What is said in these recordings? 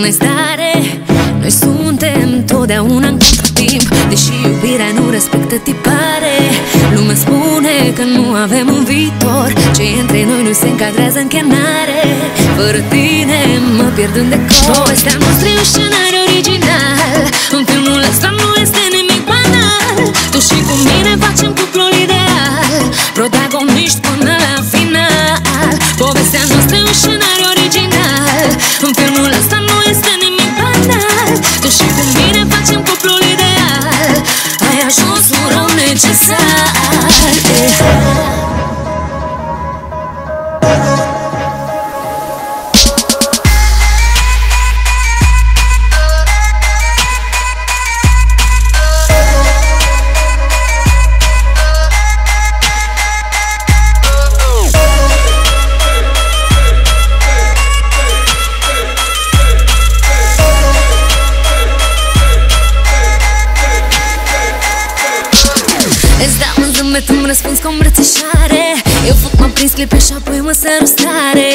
tu n-ai stare. Noi suntem totdeauna în timp Deși iubirea nu respectă tipare Lumea spune că nu avem un viitor. Ce între noi nu se încadrează în chenare Fără tine mă pierd în decor. Povestea noastră e un scenariu original. În filmul zâmbet îmi răspuns cu îmbrățișare. Eu fac mă prins clipe și apoi mă sărut stare.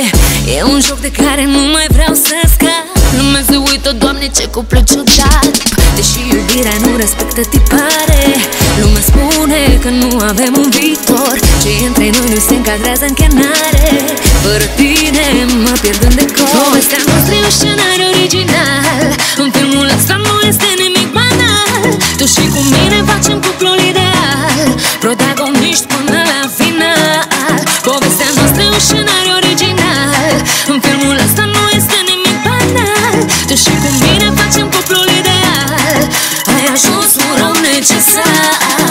E un joc de care nu mai vreau să scap. Lumea se uită, Doamne, ce cuplu ciudat. Deși iubirea nu respectă tipare Lumea spune că nu avem un viitor. Ce între noi nu se încadrează în chenare Fără tine mă pierd în decor. Povestea noastră e un scenariu original. În filmul ăsta nu este Tu și cu mine facem cuplul ideal Ai ajuns un rom necesar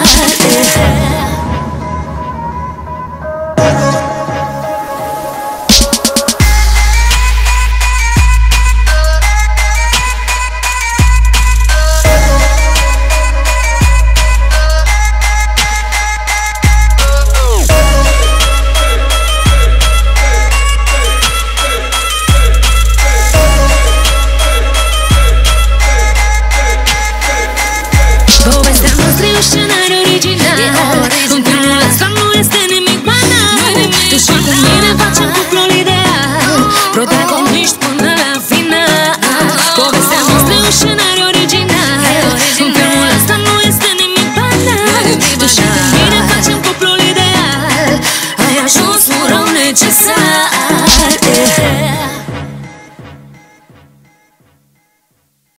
În filmul ăsta nu este nimic banal. Tu și cu mine facem cuplul ideal. Protagoniști până la final. Povestea noastră e un scenariu original. În filmul ăsta nu este nimic banal. Tu și cu mine facem cuplul ideal. Ai ajuns un rom necesar